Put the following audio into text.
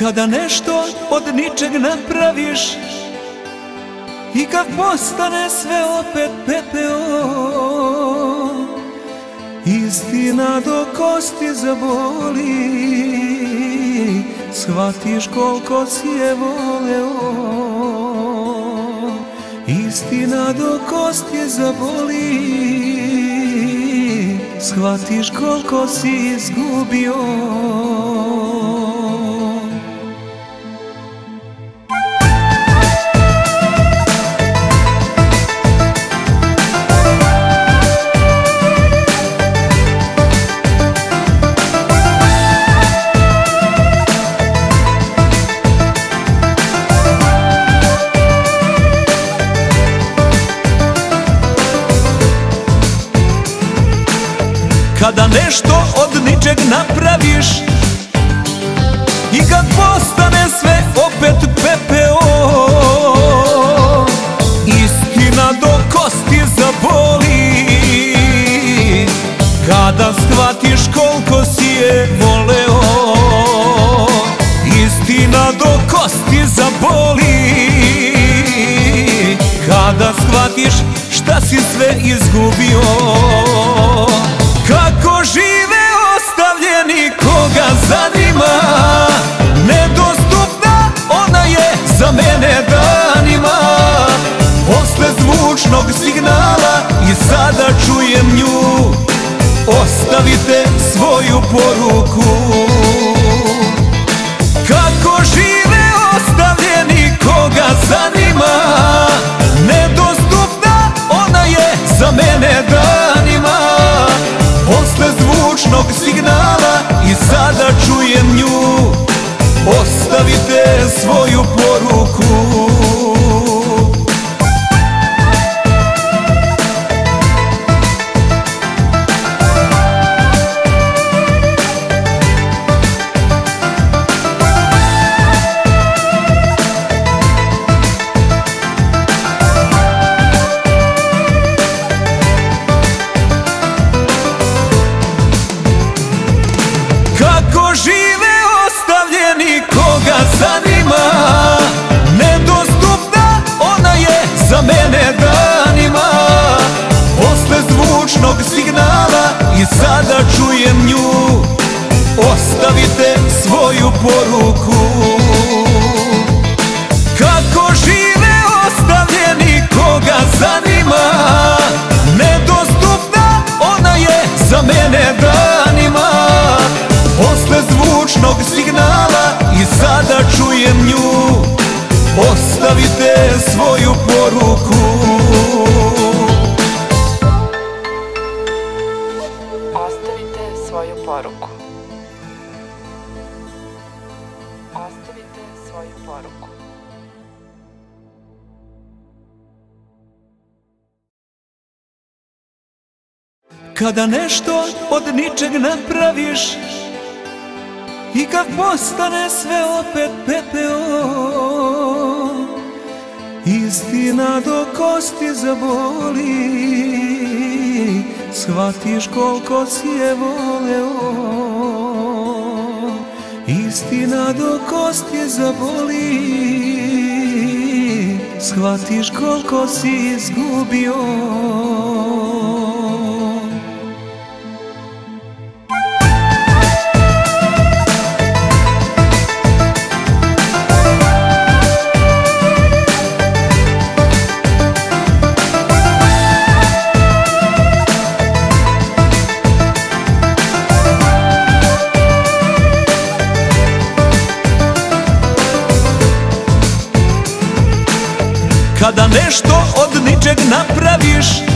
Kada nešto od ničeg napraviš I kad postane sve opet pepeo Istina do kosti zaboli Shvatiš koliko si je voleo. Istina do kosti zaboli Shvatiš koliko si izgubio nešto od ničeg napraviš I kad postane sve opet pepeo. Istina do kosti zaboli. Kada shvatiš koliko si je voleo Istina do kosti zaboli. Kada shvatiš šta si sve izgubio Ostavite svoju poruku i sada čujem nju. Ostavite svoju poruku svoju poruku. Kada nešto od ničeg napraviš I kad postane sve opet pepeo Istina do kosti zaboli Shvatiš koliko si je voleo Istina do kosti zaboli. Shvatiš koliko si izgubio nešto od ničeg napraviš